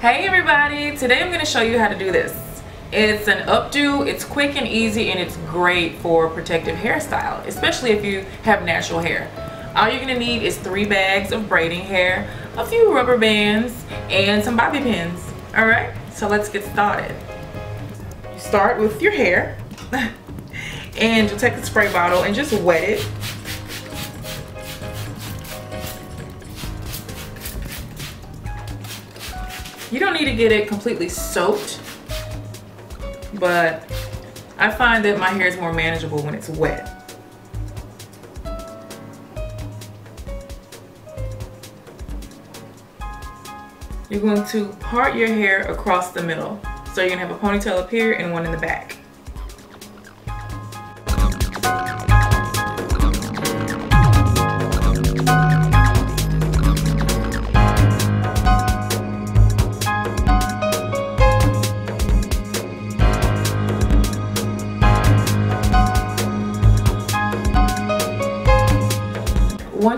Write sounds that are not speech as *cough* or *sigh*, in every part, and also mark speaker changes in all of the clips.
Speaker 1: Hey everybody, today I'm going to show you how to do this. It's an updo, it's quick and easy, and it's great for protective hairstyle, especially if you have natural hair. All you're going to need is three bags of braiding hair, a few rubber bands, and some bobby pins. Alright, so let's get started. You start with your hair, *laughs* and you'll take a spray bottle and just wet it You don't need to get it completely soaked, but I find that my hair is more manageable when it's wet. You're going to part your hair across the middle. So you're gonna have a ponytail up here and one in the back.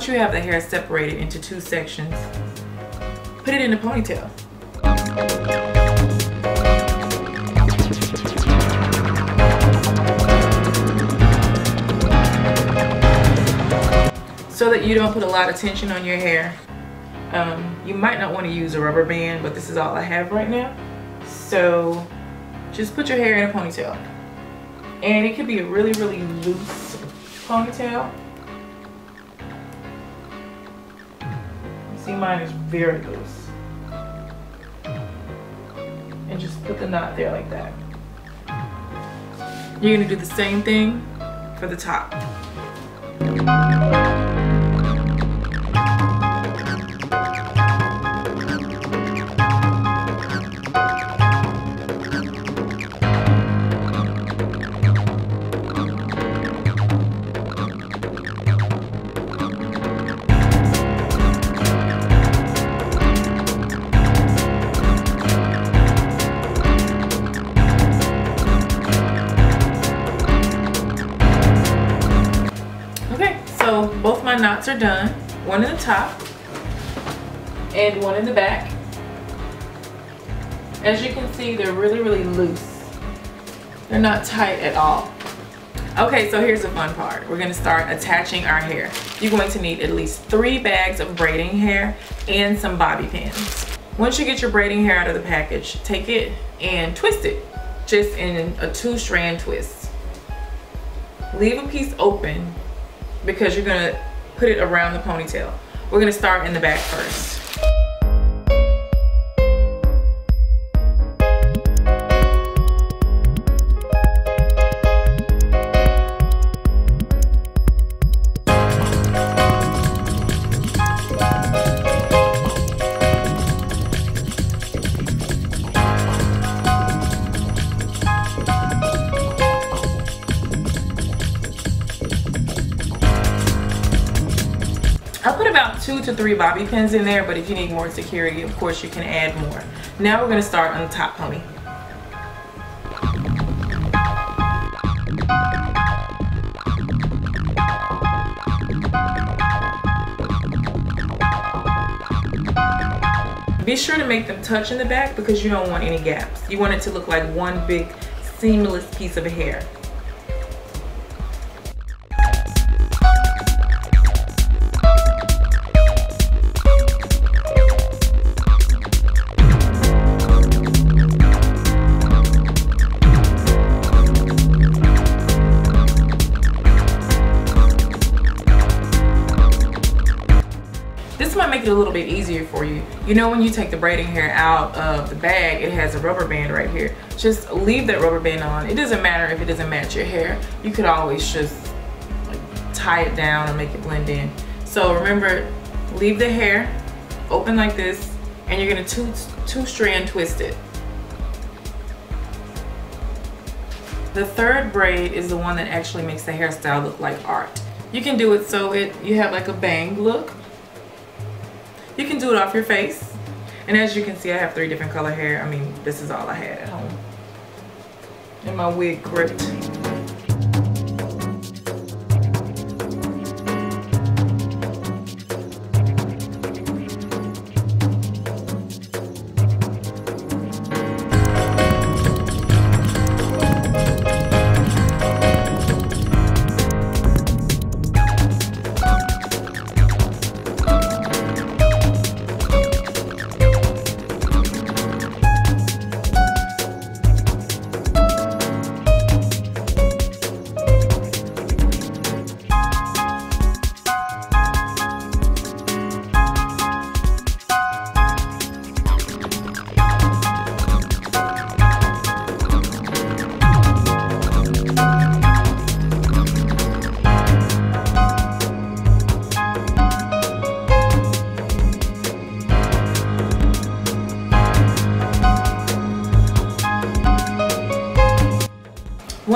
Speaker 1: Once you have the hair separated into two sections, put it in a ponytail. So that you don't put a lot of tension on your hair. Um, you might not want to use a rubber band, but this is all I have right now. So just put your hair in a ponytail. And it could be a really, really loose ponytail See, mine is very loose. And just put the knot there like that. You're gonna do the same thing for the top. Both my knots are done. One in the top and one in the back. As you can see, they're really, really loose. They're not tight at all. Okay, so here's the fun part. We're gonna start attaching our hair. You're going to need at least three bags of braiding hair and some bobby pins. Once you get your braiding hair out of the package, take it and twist it, just in a two strand twist. Leave a piece open because you're gonna put it around the ponytail. We're gonna start in the back first. I put about two to three bobby pins in there, but if you need more security, of course you can add more. Now we're gonna start on the top pony. Be sure to make them touch in the back because you don't want any gaps. You want it to look like one big seamless piece of hair. It a little bit easier for you. You know when you take the braiding hair out of the bag, it has a rubber band right here. Just leave that rubber band on. It doesn't matter if it doesn't match your hair. You could always just like, tie it down and make it blend in. So remember, leave the hair open like this and you're gonna two, two strand twist it. The third braid is the one that actually makes the hairstyle look like art. You can do it so it you have like a bang look you can do it off your face. And as you can see, I have three different color hair. I mean, this is all I had at home. And my wig gripped.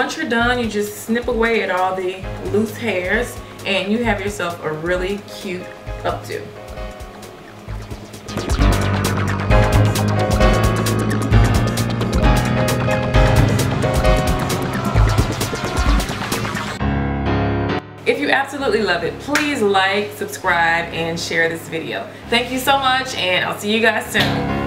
Speaker 1: Once you're done, you just snip away at all the loose hairs and you have yourself a really cute updo. If you absolutely love it, please like, subscribe, and share this video. Thank you so much, and I'll see you guys soon.